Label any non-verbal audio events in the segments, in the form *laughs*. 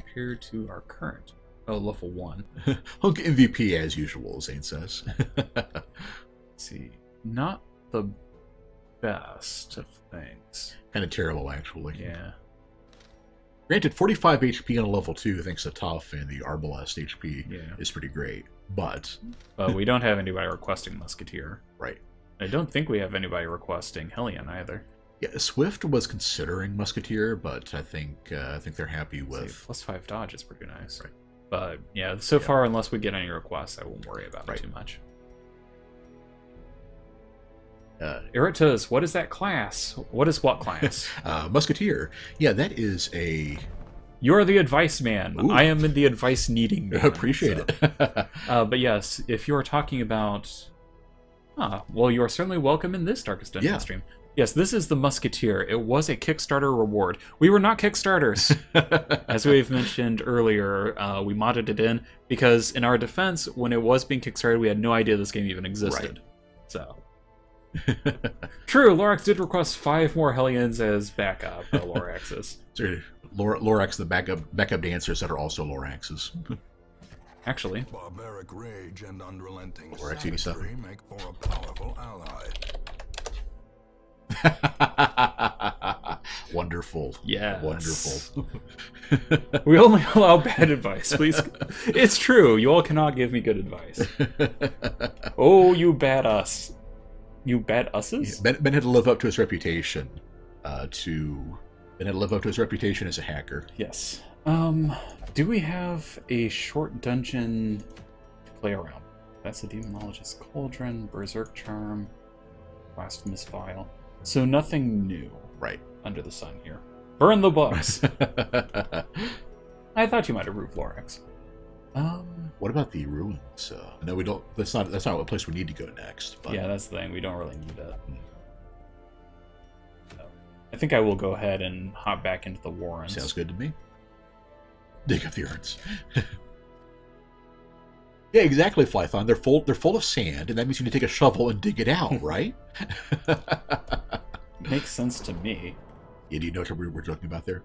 compared to our current? Oh, level one. *laughs* Hunk MVP as usual, Zain says. *laughs* Let's see. Not the best of things. kind of terrible, actually. Yeah. Granted, 45 HP on a level 2 thanks to Tough and the Arbalest HP Yeah. is pretty great. But, *laughs* But we don't have anybody requesting Musketeer. right. I don't think we have anybody requesting Hellion either. Yeah, Swift was considering Musketeer, but I think uh, I think they're happy See, with. plus five dodge is pretty nice. Right. But yeah, so Yeah. far, unless we get any requests, I won't worry about Right. it too much. Uh, what is that class? What is what class? *laughs* uh, Musketeer, yeah, that is a. You're the advice man. Ooh. I am in the advice needing. man, appreciate so- it. *laughs* Uh, but yes, if you are talking about, ah, well, you are certainly welcome in this Darkest Dungeon Yeah. stream. Yes, this is the Musketeer. It was a Kickstarter reward. We were not Kickstarters, *laughs* as we've mentioned earlier. Uh, we modded it in because, in our defense, when it was being Kickstarted, we had no idea this game even existed. Right. So, *laughs* true. Lorax did request five more Hellions as backup. Uh, Loraxes. *laughs* So, Lor- Lorax, the backup backup dancers that are also Loraxes. Actually, Barbaric rage and unrelenting Or XCD stuff. savagery make for a powerful ally. *laughs* Wonderful. Yeah. Wonderful. *laughs* *laughs* we only allow bad advice. Please, it's true. You all cannot give me good advice. Oh, you bad us. You bad usses? ben, ben had to live up to his reputation. Uh, to Ben had to live up to his reputation as a hacker. Yes. Um, do we have a short dungeon to play around? That's a Demonologist Cauldron, Berserk Charm, Blasphemous Vial. So nothing new Right. under the sun here. Burn the books! *laughs* I thought you might approve Lorax. Um, what about the ruins? Uh, no, we don't. That's not. That's not a place we need to go next. But yeah, that's the thing. We don't really need it. So, I think I will go ahead and hop back into the Warrens. sounds good to me. Dig up the urns. *laughs* yeah, exactly, Flython. They're full. They're full of sand, and that means you need to take a shovel and dig it out, *laughs* right? *laughs* Makes sense to me. yeah, do you know what we we're talking about there?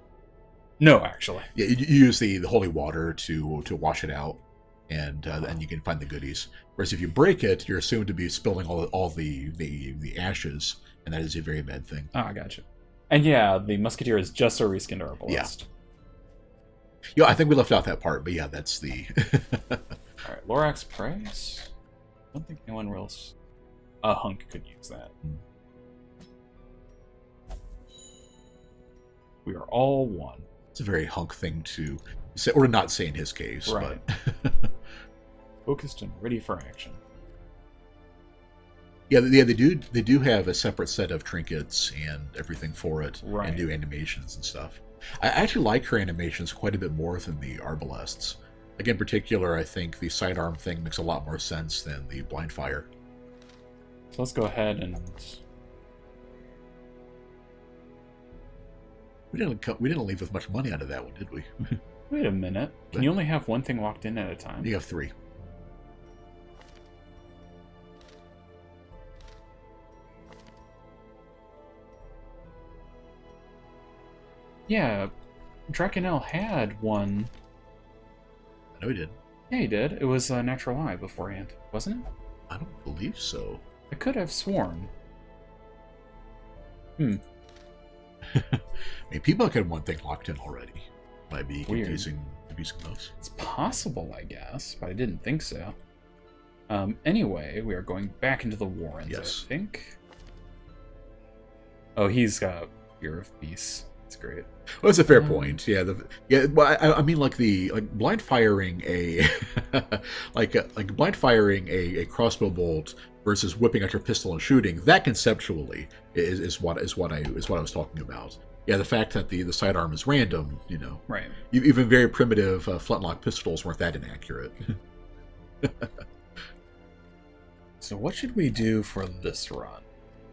No, actually. Yeah, you, you use the, the holy water to to wash it out, and uh, and you can find the goodies. Whereas if you break it, you're assumed to be spilling all all the the, the ashes, and that is a very bad thing. Oh, I gotcha. And yeah, the Musketeer is just a reskinned Herbalist. Yeah, I think we left out that part, but yeah, that's the. *laughs* Alright, Lorax Price. I don't think anyone else. A hunk could use that. Hmm. We are all one. it's a very hunk thing to say, or not say in his case. Right. But *laughs* Focused and ready for action. yeah, yeah, they do. They do have a separate set of trinkets and everything for it, Right. and new animations and stuff. I actually like her animations quite a bit more than the Arbalests. Like in particular, I think the sidearm thing makes a lot more sense than the blind fire. So let's go ahead and. We didn't co- we didn't leave with much money out of that one, did we? *laughs* Wait a minute. Can you only have one thing locked in at a time? you have three. Yeah, Draconel had one. Know we did. Yeah, he did. It was a natural eye beforehand, wasn't it? I don't believe so. I could have sworn. Hmm. *laughs* I mean, P-Bug had one thing locked in already. Might be Weird. confusing, confusing those. It's possible, I guess, but I didn't think so. Um, anyway, we are going back into the Warrens, Yes. I think. Oh, he's got Fear of Beasts. That's great. Well, that's a fair Um, point. Yeah, the, yeah. Well, I, I mean, like the like blind firing a *laughs* like a, like blind firing a, a crossbow bolt versus whipping out your pistol and shooting. That conceptually is, is what is what I is what I was talking about. Yeah, the fact that the the sidearm is random, you know, Right. even very primitive uh, flintlock pistols weren't that inaccurate. *laughs* So what should we do for this run?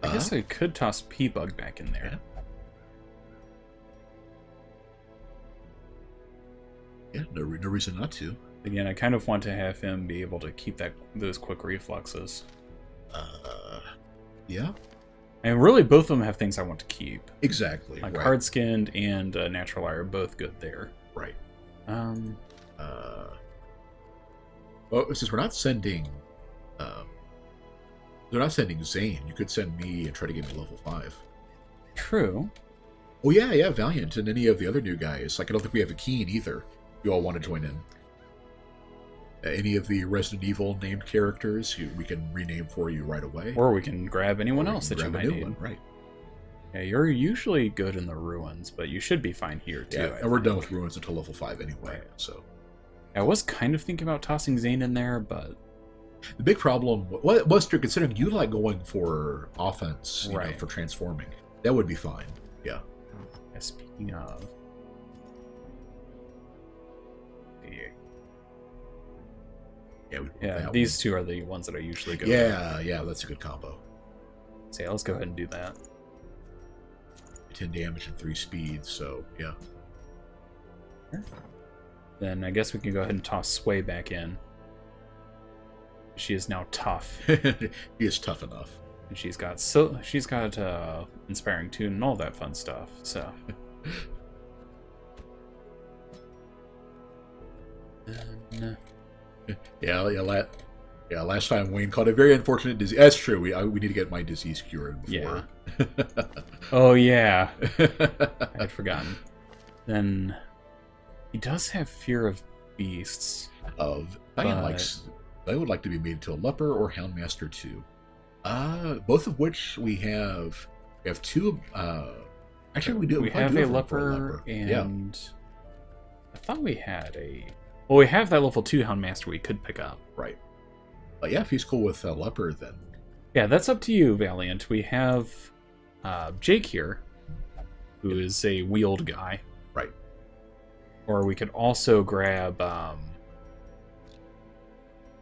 I guess Uh, I could toss P-Bug back in there. yeah, no, re- no reason not to. Again, I kind of want to have him be able to keep that those quick reflexes. Uh, yeah, And really, both of them have things I want to keep. exactly. Like right. hard skinned and uh, natural eye are both good there. Right. Um, Uh, well, since we're not sending, um, they're not sending Zain. You could send me and try to get me level five. true. Oh yeah, yeah, Valiant and any of the other new guys. Like I don't think we have a Keen either. You all want to join in? Uh, any of the Resident Evil named characters, who we can rename for you right away. Or we can grab anyone else that you might a new need. one, right? Yeah, you're usually good in the ruins, but you should be fine here too. Yeah, I and we're done with ruins until level five anyway. Right. So I was kind of thinking about tossing Zain in there, but the big problem wa- was considering you like going for offense, you know, Right. for transforming. That would be fine. Yeah. yeah, speaking of, Yeah. we- yeah, these two are the ones that I usually go. one. Yeah, yeah, that's a good combo. So yeah, let's go ahead and do that. Ten damage and three speed. So yeah. Then I guess we can go ahead and toss Sway back in. She is now tough, *laughs* he is tough enough. and she's got so she's got uh, inspiring tune and all that fun stuff. So. *laughs* And, uh, *laughs* Yeah, yeah, la- yeah. Last time Wayne caught a very unfortunate disease. That's true. We I, we need to get my disease cured before. *laughs* oh yeah, *laughs* I'd forgotten. Then he does have fear of beasts. of Diane But- likes. I would like to be made into a leper or houndmaster too. Uh, both of which we have. We have two. Uh, actually, we do. we have do a room for leper, and yeah, I thought we had a. Well, we have that level two Houndmaster we could pick up. right. But yeah, if he's cool with uh, leper, then Yeah, that's up to you, Valiant. We have uh, Jake here, who is a wheeled guy. Right. Or we could also grab. Um,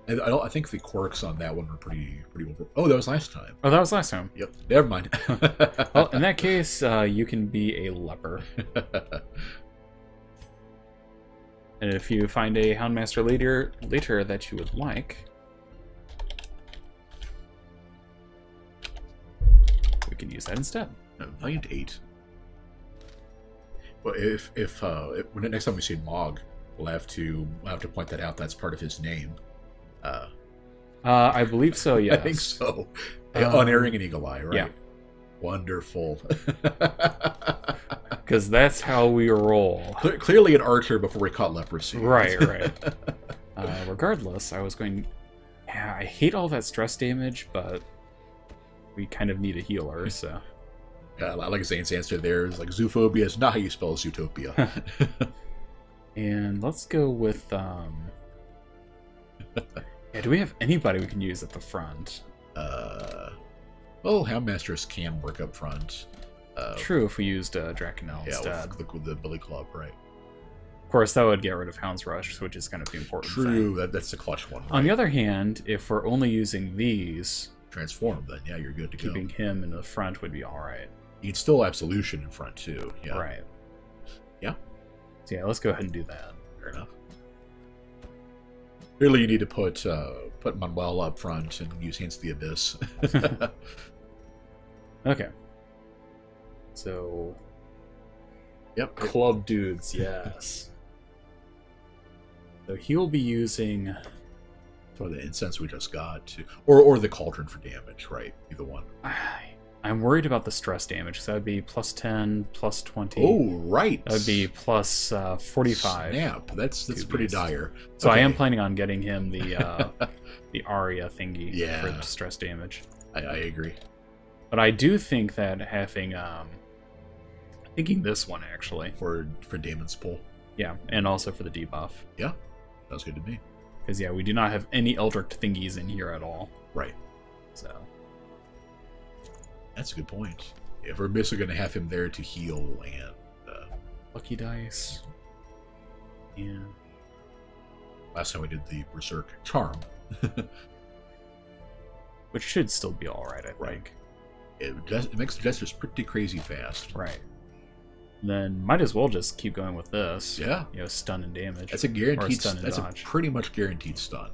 I don't. I think the quirks on that one were pretty pretty over. Oh, that was last time. oh, that was last time. Yep. Never mind. Well, in that *laughs* case, uh, you can be a leper. *laughs* And if you find a Houndmaster later, later that you would like, we can use that instead. No, Valiant eight. Well, if if uh, if, when next time we see Mog, we'll have to we'll have to point that out. That's part of his name. Uh, Uh, I believe so. Yes. *laughs* I think so. Um, Unerring and Eagle Eye, right? yeah. Wonderful. *laughs* Because that's how we roll. Cle- Clearly an archer before we caught leprosy. Right, *laughs* right. Uh, regardless, I was going. Yeah, I hate all that stress damage, but we kind of need a healer, so. Yeah, I like Zain's answer there is like zoophobia is not how you spell Zootopia. *laughs* And let's go with um Yeah, do we have anybody we can use at the front? uh, well, Houndmasters can work up front. Uh, True if we used uh, Draconel Yeah, instead. with, the- with the Billy Club, right? Of course that would get rid of Hound's Rush, which is kind of the important True, thing. that, that's the clutch one. On the other hand, if we're only using these, Transform, then yeah, you're good to keeping go. him in the front would be alright. You'd still Absolution in front too. Yeah, Right. Yeah. So yeah, let's go ahead and do that. fair enough. Clearly, you need to put uh, put Manuel up front and use Hands of the Abyss. *laughs* *laughs* Okay. So yep. club dudes, yes. *laughs* So he'll be using For the incense we just got, to, or or the cauldron for damage, right? Either one. I- I'm worried about the stress damage. So that would be plus 10, plus 20. Oh, right. That would be plus uh, 45. Snap. That's that's pretty dire. So I am planning on getting him the uh, *laughs* the Aria thingy for the stress damage. I, I agree. But I do think that having um thinking this one actually. For for Daemon's pull. Yeah, and also for the debuff. Yeah, sounds good to me. Because yeah, we do not have any Eldritch thingies in here at all. Right. So That's a good point. If we're basically going to have him there to heal and uh, lucky dice. Yeah. last time we did the Berserk Charm, *laughs* Which should still be alright, I think. Right. It, just, it makes the gestures pretty crazy fast. Right. Then might as well just keep going with this. Yeah, You know, stun and damage. that's a guaranteed. stun and That's a pretty much guaranteed stun,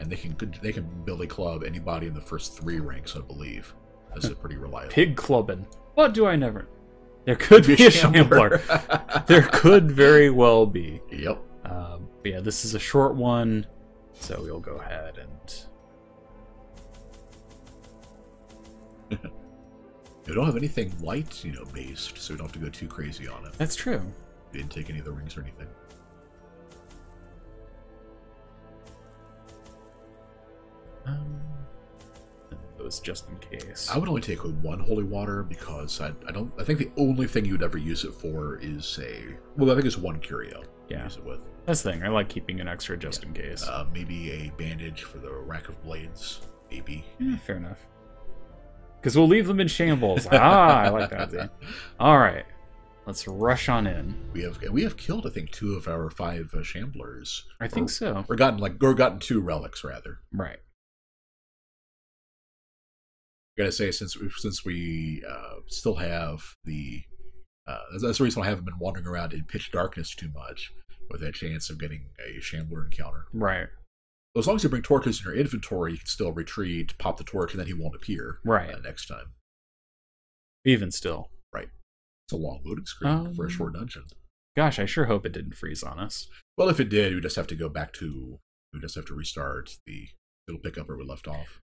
and they can they can Billy Club anybody in the first three ranks, I believe. That's a pretty reliable. Pig clubbing. What do I never? There could be a shambler. Shambler. *laughs* there could very well be. Yep. Uh, But yeah, this is a short one, so we'll go ahead and *laughs* We don't have anything light, you know, based, so we don't have to go too crazy on it. that's true. We didn't take any of the rings or anything. Um, those just in case. I would only take one holy water because I, I don't. I think the only thing you would ever use it for is a. Well, I think it's one curio. Yeah. Use it with. That's the thing. I like keeping an extra just in case. Uh, maybe a bandage for the rack of blades. Maybe. Eh, fair enough. Because we'll leave them in shambles. *laughs* ah, I like that idea. All right, let's rush on in. We have we have killed I think two of our five uh, shamblers. I think or, so. Or gotten like or gotten two relics rather. Right. I gotta say since we since we uh, still have the uh, that's, that's the reason I haven't been wandering around in pitch darkness too much with a chance of getting a shambler encounter. Right. As long as you bring torches in your inventory, you can still retreat, pop the torch, and then he won't appear Right. uh, next time. Even still. Right. It's a long loading screen for a Um, short dungeon. Gosh, I sure hope it didn't freeze on us. Well, if it did, we just have to go back to. We just have to restart the. It'll pick up where we left off.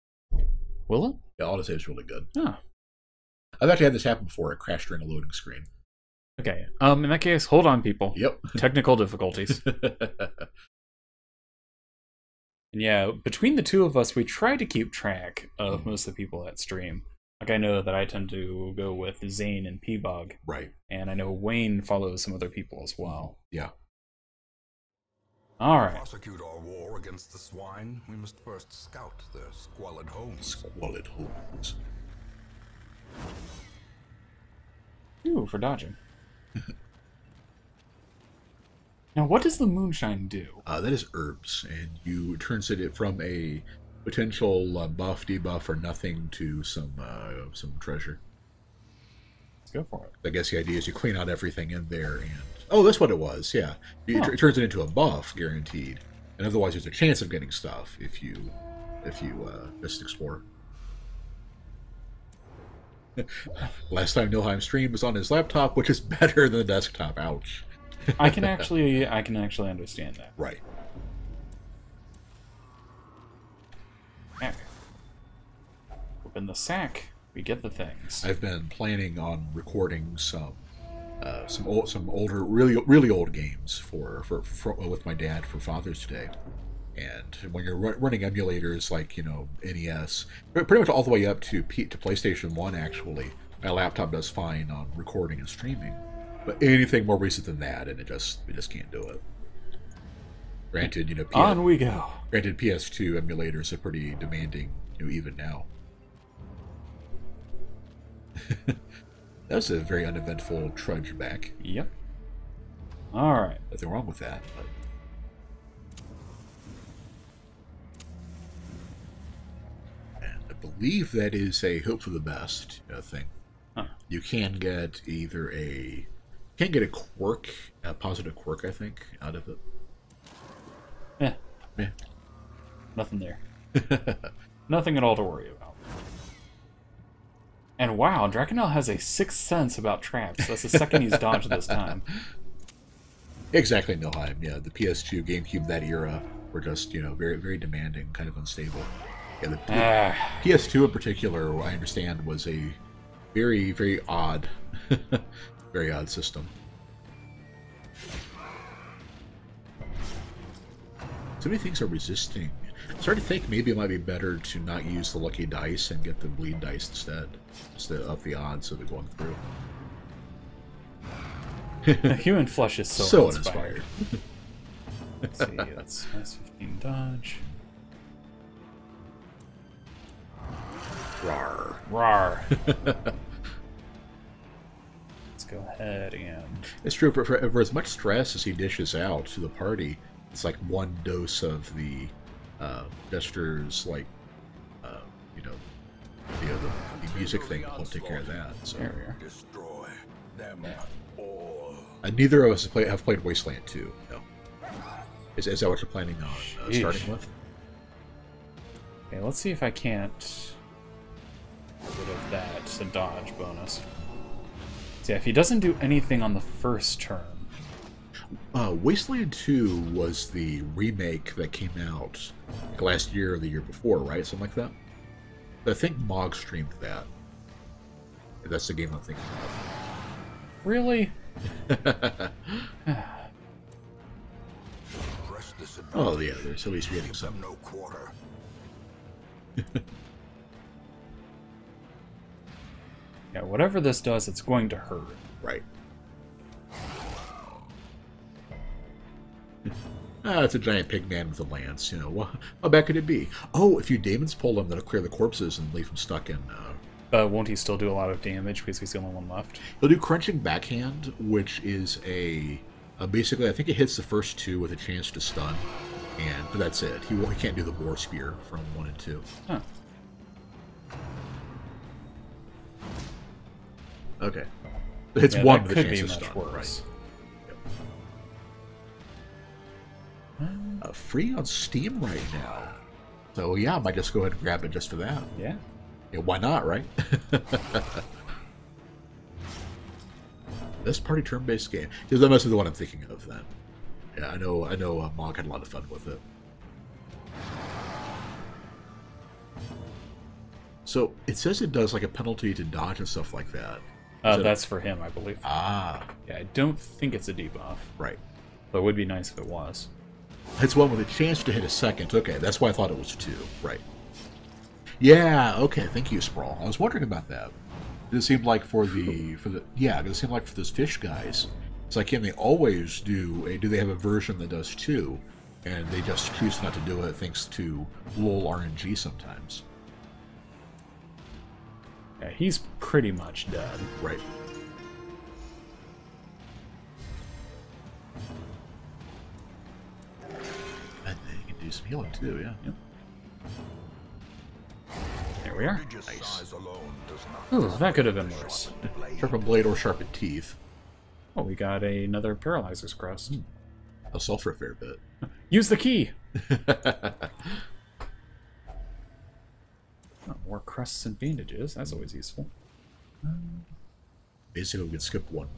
Will it? Yeah, autosave is really good. Oh. I've actually had this happen before. It crashed during a loading screen. Okay. Um. In that case, hold on, people. Yep. Technical difficulties. *laughs* And yeah, between the two of us, we try to keep track of mm-hmm. most of the people that stream. Like I know that I tend to go with Zain and P-Bug, right. and I know Wayne follows some other people as well. Mm-hmm. Yeah. All right. prosecute our war against the swine, we must first scout their squalid homes. Squalid holes. Ooh, for dodging. Now, what does the moonshine do? Uh, that is herbs, and you turns it from a potential uh, buff, debuff, or nothing to some uh, some treasure. Let's go for it. I guess the idea is you clean out everything in there, and oh, that's what it was. Yeah, it, Huh. it turns it into a buff, guaranteed. And otherwise, there's a chance of getting stuff if you if you uh, just explore. *laughs* Last time Nilheim streamed was on his laptop, which is *laughs* better than the desktop. Ouch. *laughs* I can actually, I can actually understand that. Right. Okay. Open the sack. We get the things. I've been planning on recording some uh, some old, some older, really really old games for, for for with my dad for Father's Day. And when you're ru- running emulators like you know NES, pretty much all the way up to P- to PlayStation One, actually, my laptop does fine on recording and streaming. But anything more recent than that, and it just it just can't do it. Granted, you know, P- On we go. granted PS2 emulators are pretty demanding, you know, even now. *laughs* that was a very uneventful trudge back. Yep. All right. Nothing wrong with that. But... I believe that is a hope for the best uh, thing. Huh. You can get either a can get a quirk, a positive quirk, I think, out of it. Eh, Yeah. nothing there. *laughs* Nothing at all to worry about. And wow, Draconel has a sixth sense about traps. That's the second he's dodged this time. *laughs* Exactly, Nilheim. Yeah, the PS2, GameCube, that era were just you know very very demanding, kind of unstable. Yeah, the Ah, PS2 in particular, I understand, was a very very odd, *laughs* very odd system. So many things are resisting. I'm starting to think maybe it might be better to not use the lucky dice and get the bleed dice instead, just to up the odds of it going through. the human flesh is so, *laughs* So uninspired. uninspired. Let's see, that's nice minus 15 dodge. Rawr. Rar. *laughs* Let's go ahead and It's true. For, for, for as much stress as he dishes out to the party, it's like one dose of the uh, Jester's, like, uh, you know, the, the, the music thing will take care of that. So, there we are. Destroy them all. uh, neither of us have played, have played Wasteland 2. No. Is, is that what you're planning on uh, starting with? Okay, let's see if I can't get rid of that It's a dodge bonus. So yeah, if he doesn't do anything on the first turn, Uh, Wasteland 2 was the remake that came out like last year or the year before, right? Something like that. I think Mog streamed that. That's the game I'm thinking of. Really? Press this of. Oh yeah, there's at least getting some some. no quarter. *laughs* Yeah, whatever this does, it's going to hurt. Right. Ah, it's a giant pig man with a lance. You know, what, how bad could it be? Oh, if you demons pull them, that'll clear the corpses and leave them stuck in. Uh, But won't he still do a lot of damage because he's the only one left? he'll do crunching backhand, which is a uh, basically I think it hits the first two with a chance to stun, and but that's it. He he can't do the boar spear from one and two. Huh. Okay, it's Yeah, one with a could chance be to much stun. worse. Right. Uh, free on Steam right now. So yeah, I might just go ahead and grab it just for that. Yeah. Yeah, why not, right? this party turn-based game. Because that must be the one I'm thinking of then. Yeah, I know. I know. Uh, Mog had a lot of fun with it. So it says it does like a penalty to dodge and stuff like that. Uh, that's for him, I believe. Ah, Yeah, I don't think it's a debuff, right. but it would be nice if it was. It's one with a chance to hit a second. Okay, that's why I thought it was two. Right. Yeah. Okay. Thank you, Sprawl. I was wondering about that. It seemed like for the for the yeah, it seemed like for those fish guys, it's like can they always do a do they have a version that does two, and they just choose not to do it thanks to lol RNG sometimes. Yeah, he's pretty much dead. Right. And they can do some healing too. Yeah. Yep. There we are. Prodigious size alone does not Ooh, that could have been worse. Sharpened blade or sharpened teeth. Oh, we got another paralyzer's crust. Hmm. I'll sell for a fair bit. Use the key! *laughs* Oh, more crusts and bandages. That's always useful. Basically, we can skip one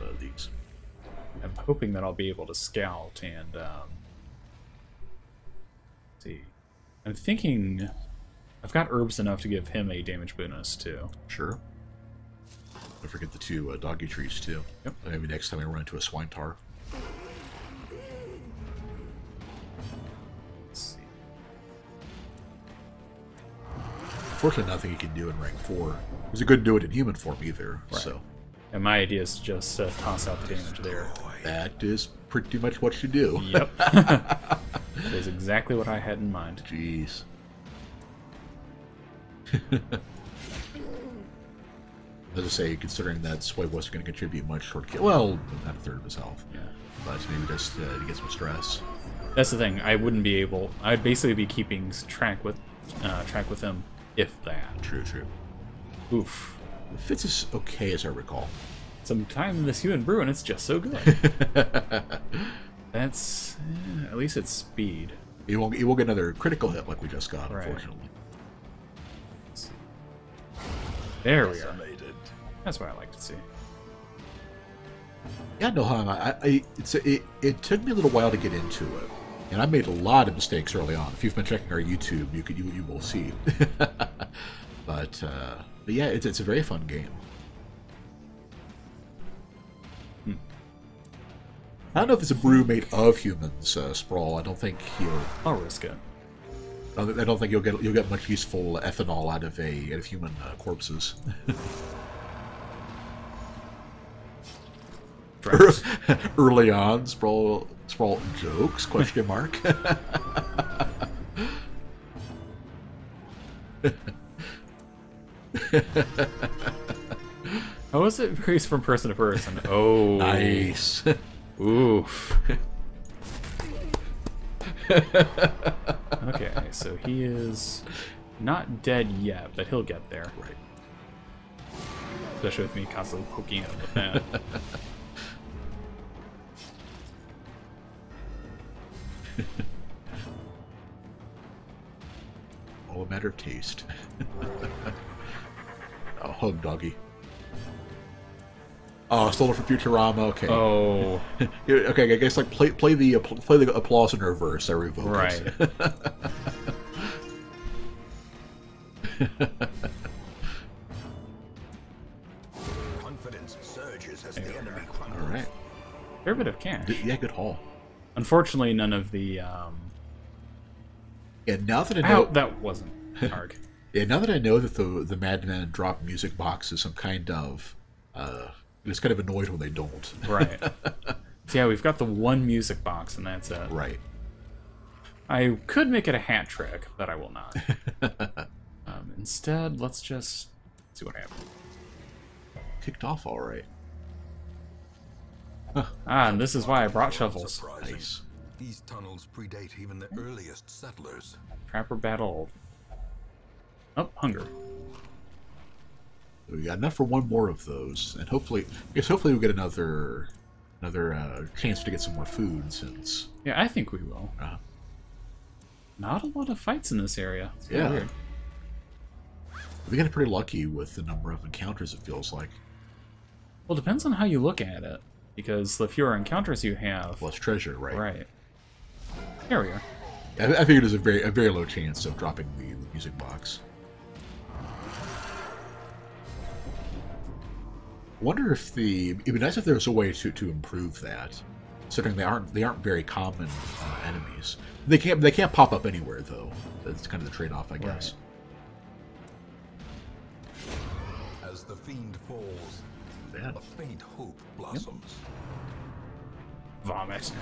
of these. I'm hoping that I'll be able to scout and um, see. I'm thinking I've got herbs enough to give him a damage bonus too. Sure. Don't forget the two uh, doggy trees, too. Yep. Maybe next time we run into a Swinetaur. Fortunately, nothing you can do in rank 4. Because you couldn't do it in human form either. Right. So And my idea is to just uh, toss out the damage there. that is pretty much what you do. Yep. *laughs* that is exactly what I had in mind. Jeez. *laughs* As I say, considering that Sway wasn't going to contribute much toward kill, well, not a third of his health, Yeah. but maybe just uh, to get some stress. That's the thing. I wouldn't be able. I'd basically be keeping track with uh, track with him, if that. True, true. Oof. Fitz is okay, as I recall. Some time in this human brew, and it's just so good. *laughs* That's eh, at least it's speed. You won't, you won't get another critical hit like we just got, Right. unfortunately. There we are. That's what I like to see. Yeah, no, hon, I, I, it's it, it took me a little while to get into it, and I made a lot of mistakes early on. If you've been checking our YouTube, you could you, you will see. *laughs* but uh, but yeah, it's it's a very fun game. Hmm. I don't know if it's a brew made of humans, uh, Sprawl. I don't think you'll. I'll risk it. I don't- I don't think you'll get you'll get much useful ethanol out of a out of human uh, corpses. *laughs* *laughs* Early on, Sprawl Sprawl jokes question *laughs* mark. *laughs* How is it varies from person to person? Oh, nice. *laughs* Oof. okay, so he is not dead yet, but he'll get there. right. Especially with me constantly poking him with that. *laughs* All a matter of taste. *laughs* oh, hug doggy. Oh, stole it from Futurama. Okay. Oh, *laughs* Okay, I guess like play play the play the applause in reverse. I revoke right. it. Confidence surges as the enemy crumbles. right. Fair bit of cash. Good- Yeah, good haul. Unfortunately, none of the. Um... Yeah, now that I Ow, know, that wasn't arg. *laughs* yeah, now that I know that the the Madman drop music box is some kind of, uh, it's kind of annoyed when they don't. *laughs* Right. so yeah, we've got the one music box, and that's it. Right. I could make it a hat trick, but I will not. *laughs* um, instead, let's just see what happens. Kicked off all right. *laughs* Ah, and this is why I brought shovels. Surprising. Nice. These tunnels predate even the earliest settlers. Trapper battle. Oh, hunger. We got enough for one more of those, and hopefully, I guess hopefully we'll get another another uh, chance to get some more food since. Yeah, I think we will. Uh, Not a lot of fights in this area. It's kinda Yeah. weird. we got pretty lucky with the number of encounters. It feels like Well, it depends on how you look at it. Because the fewer encounters you have, less treasure, right? right. There we are. I, I figured there's a very a very low chance of dropping the, the music box. Wonder if the it'd be nice if there was a way to, to improve that, considering they aren't they aren't very common uh, enemies. They can't they can't pop up anywhere though. That's kind of the trade off, I guess. As the fiend falls, Yeah. a faint hope blossoms. Vomit.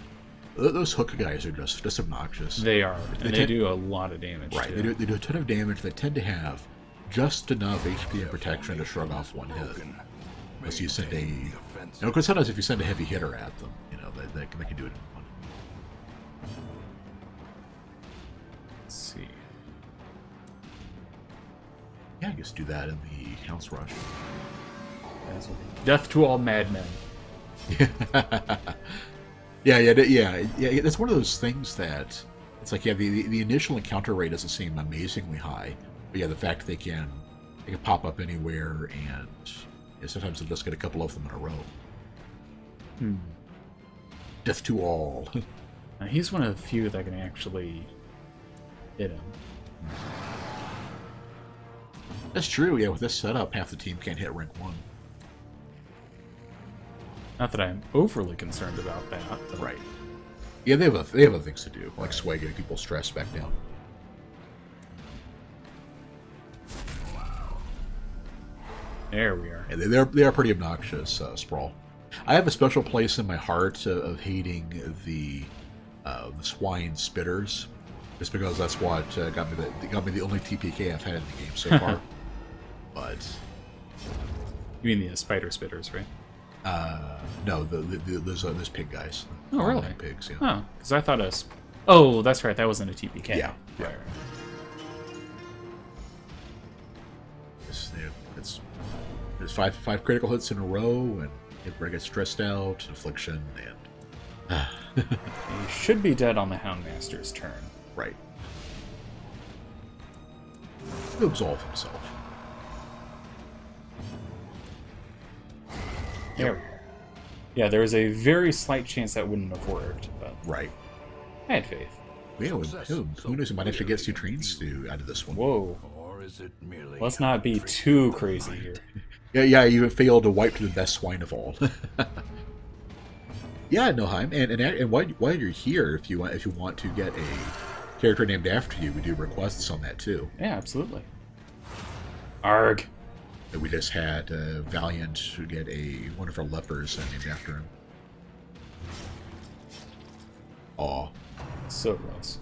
*laughs* Those hook guys are just just obnoxious. They are. And They they do a lot of damage. right. too. They do they do a ton of damage. They tend to have just enough HP and protection to shrug off one hit. Broken. Unless you send a, you Maintain the offensive. know, because sometimes if you send a heavy hitter at them, you know, they, they, can- they can do it in one. Let's see. Yeah, I guess do that in the house rush. Death to all madmen. *laughs* Yeah, yeah, yeah, yeah. It's one of those things that it's like, yeah, the, the, initial encounter rate doesn't seem amazingly high, but yeah, the fact they can they can pop up anywhere, and yeah, sometimes they'll just get a couple of them in a row. Hmm. Death to all. *laughs* Now, he's one of the few that can actually hit him. That's true. Yeah, with this setup, half the team can't hit rank one. Not that I'm overly concerned about that. but- Right. Yeah, they have a, they have other things to do, like sway getting people's stress back down. Wow. There we are. They- they're they are pretty obnoxious, uh, sprawl. I have a special place in my heart uh, of hating the uh, the swine spitters, just because that's what uh, got me the got me the only TPK I've had in the game so far. *laughs* but You mean the spider spitters, right? Uh, no, the, the, the those uh, those pig guys. Oh, really? Online Pigs, yeah. Oh, because I thought it was. Oh, that's right. That wasn't a TPK. Yeah, yeah. Right, right. It's, it's there's five five critical hits in a row, and everybody gets stressed out, affliction, and *sighs* He should be dead on the Houndmaster's turn. right. He'll absolve himself. There we. Yeah, there was a very slight chance that wouldn't have worked, but Right. I had faith. Yeah, well, who, who knows? We might actually get Citrines to out of this one. Whoa. Or is it merely Let's not be too crazy here. *laughs* Yeah, yeah, you failed to wipe the best swine of all. *laughs* yeah, Nilheim, and and, and while, while you're here, if you want if you want to get a character named after you, we do requests on that too. Yeah, absolutely. Arg. We just had uh, Valiant to get a one of our lepers named after him. Aw. So gross.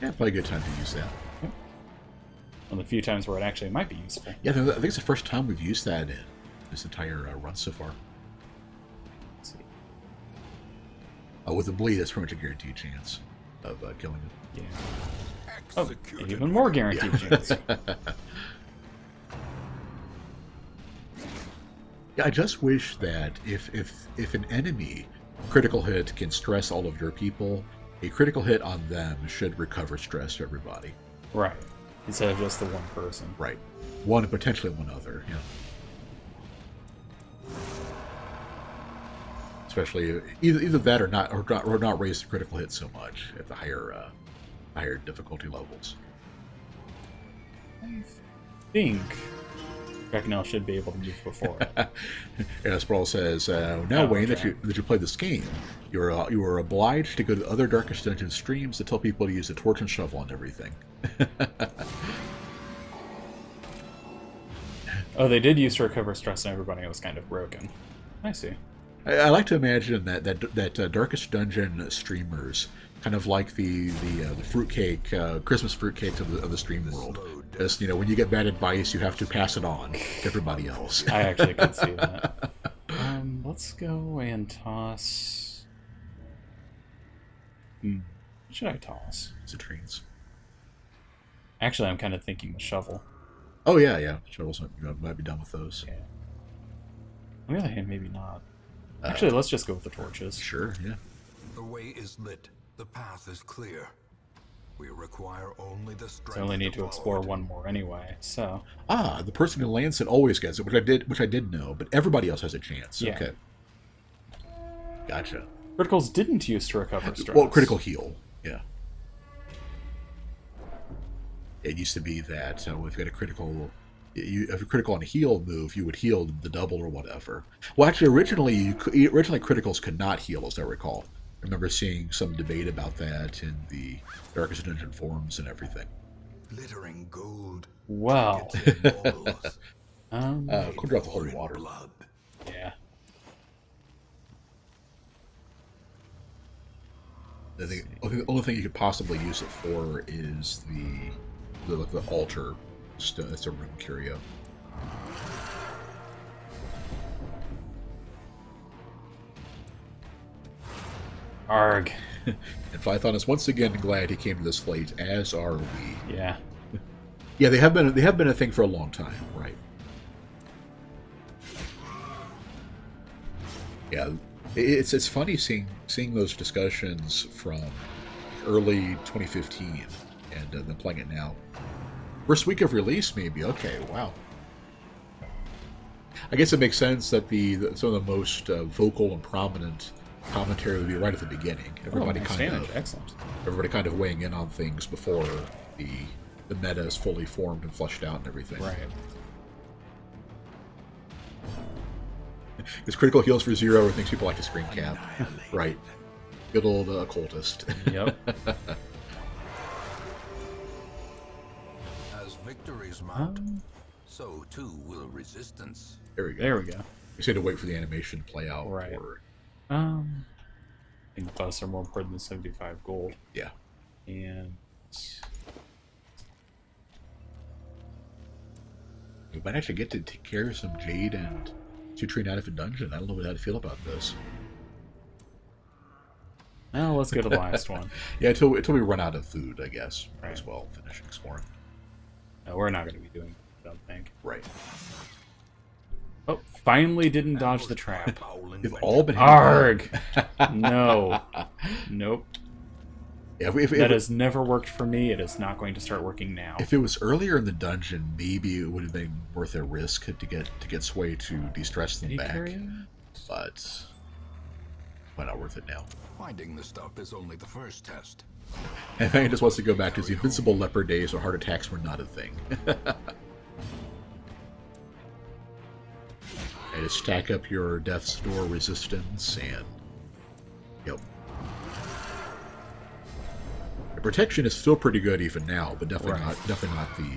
Yeah, probably a good time to use that. One of the few times where it actually might be useful. Yeah, I think it's the first time we've used that in this entire uh, run so far. Let's see. Uh, with the bleed, that's pretty much a guaranteed chance of uh, killing it. Yeah. Oh, executed? even more guaranteed chance. *laughs* Yeah, I just wish that if if if an enemy critical hit can stress all of your people, a critical hit on them should recover stress to everybody. Right. instead of just the one person. Right. One and potentially one other. Yeah. Especially either either that or not or not, or not raise the critical hit so much at the higher uh, higher difficulty levels. I think Bracknell should be able to move before. *laughs* As Sprawl says, uh, now Oh, Wayne, that okay. you that you play this game, you're uh, you are obliged to go to other Darkest Dungeon streams to tell people to use the torch and shovel and everything. *laughs* oh, they did use to recover stress and everybody was kind of broken. I see. I, I like to imagine that that that uh, Darkest Dungeon streamers, kind of like the the uh, the fruitcake uh, Christmas fruitcake of the of the stream world. Just you know, when you get bad advice, you have to pass it on to everybody else. I actually can see *laughs* that. Um, let's go and toss. Hmm. What should I toss? Citrines. Actually, I'm kind of thinking the shovel. Oh yeah, yeah. Shovels might- might be done with those. Yeah. On the other hand, maybe not. Actually, let's just go with the torches. Sure, yeah. The way is lit. The path is clear. We require only the strength I only need to follow explore it. one more anyway, so Ah, the person who lands it always gets it, which I did, which I did know, but everybody else has a chance. Yeah. Okay. Gotcha. criticals didn't use to recover stress. Well, critical heal. Yeah. It used to be that uh, if you got a critical, you, if you're critical on a heal move, you would heal the double or whatever. Well, actually, originally, you originally criticals could not heal, as I recall. I remember seeing some debate about that in the Darkest Dungeon forums and everything. Glittering gold. Wow. trinkets *laughs* Um, Uh, could drop the holy water. Blood. yeah. I think the only thing you could possibly use it for is the the, like the altar. St- It's a room curio. Arg. *laughs* And Python is once again glad he came to this late, as are we. Yeah. *laughs* Yeah, they have been they have been a thing for a long time, right? Yeah, it's it's funny seeing seeing those discussions from early 2015 and uh, then playing it now. First week of release, maybe. Okay, wow. I guess it makes sense that the, the some of the most uh, vocal and prominent commentary would be right at the beginning. Everybody oh, kind of Excellent. everybody kind of weighing in on things before the the meta is fully formed and fleshed out and everything. Right. Because critical heals for zero or things people like to screen cap. Right. Good old uh, occultist. Yep. *laughs* As victories mount, um, so too will resistance. there we go. there we go. We just had to wait for the animation to play out. Right. Or, Um, I think thus are more important than 75 gold. yeah. And We might actually get to take care of some Jade and Citrine out of a dungeon. I don't know how to feel about this. now let's go to the last *laughs* one. Yeah, until, until we run out of food, I guess, Right. as well. Finish exploring. No, we're not going to be doing. I don't think. Right. Oh, finally didn't dodge the trap. Foul They've all been Arg. *laughs* No. Nope. Yeah, if, if, That if, has never worked for me. It is not going to start working now. If it was earlier in the dungeon, maybe it would have been worth a risk to get to get Sway to uh, de-stress them Any back. carry? But why not worth it now? Finding the stuff is only the first test. And Fang just wants to go back to his invincible leopard days where heart attacks were not a thing. *laughs* and just stack up your death's door resistance and yep. The protection is still pretty good even now, but definitely Right. not definitely not the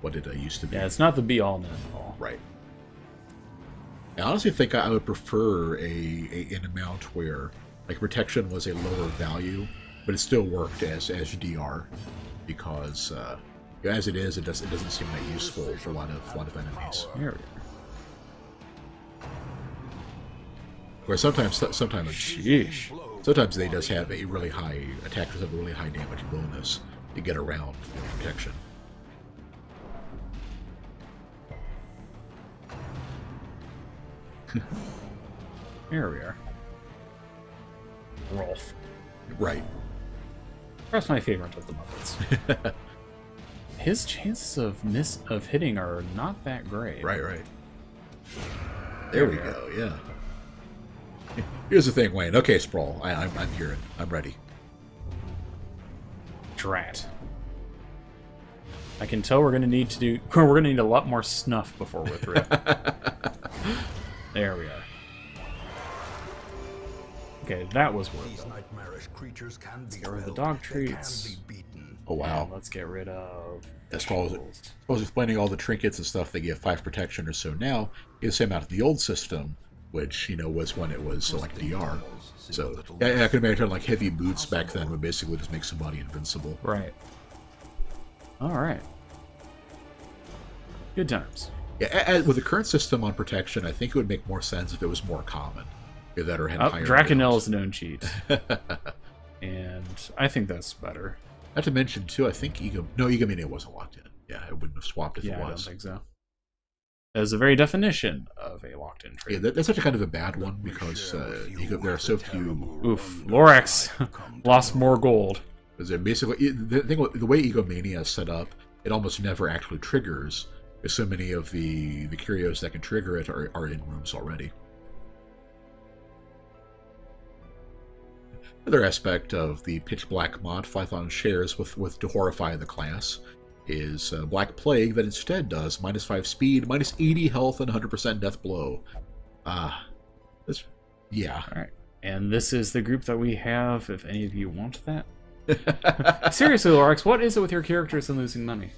what it uh, used to be. Yeah, it's not the be all and end all. Right. I honestly think I would prefer a, a an amount where like protection was a lower value, but it still worked as as DR because uh, as it is, it doesn't it doesn't seem that useful for a lot of a lot of enemies. Here we. Where sometimes sometimes Sheesh. sometimes they just have a really high attackers have a really high damage bonus to get around protection. Here we are. Rowlf. Right. Perhaps my favorite of the Muppets. *laughs* his chances of miss of hitting are not that great. Right, right. There we go. Yeah. *laughs* Here's the thing, Wayne. Okay, Sprawl. I, I'm, I'm hearing. I'm ready. Drat. I can tell we're gonna need to do. *laughs* We're gonna need a lot more snuff before we're through. there we are. Okay, that was worth These it. nightmarish creatures can be get rid of the dog treats. be. Oh wow. And let's get rid of. Yeah, Sprawl as Sprawl was explaining all the trinkets and stuff they give five protection or so now. Is the same out of the old system, which you know was when it was uh, like DR. So yeah, I can imagine like heavy boots back then would basically just make somebody invincible. Right. All right. Good times. Yeah, a- a- with the current system on protection, I think it would make more sense if it was more common. If that or had Oh, higher is known cheat, *laughs* and I think that's better. Not to mention too, I think Ego no Egomania wasn't locked in. Yeah, it wouldn't have swapped if yeah, it I don't was. think so. That is the very definition of a locked-in Yeah, trade. that, that's actually kind of a bad one because uh, Ego, there are so few. Oof, Lorax *laughs* lost more gold. Because they're basically the thing, with- the way Egomania is set up, it almost never actually triggers. Because so many of the the curios that can trigger it are, are in rooms already. Another aspect of the pitch black mod Python shares with with to horrify the class is uh, Black Plague that instead does minus five speed, minus eighty health, and hundred percent death blow. Ah, this yeah. All right, and this is the group that we have. If any of you want that, *laughs* seriously, Lorax, what is it with your characters and losing money?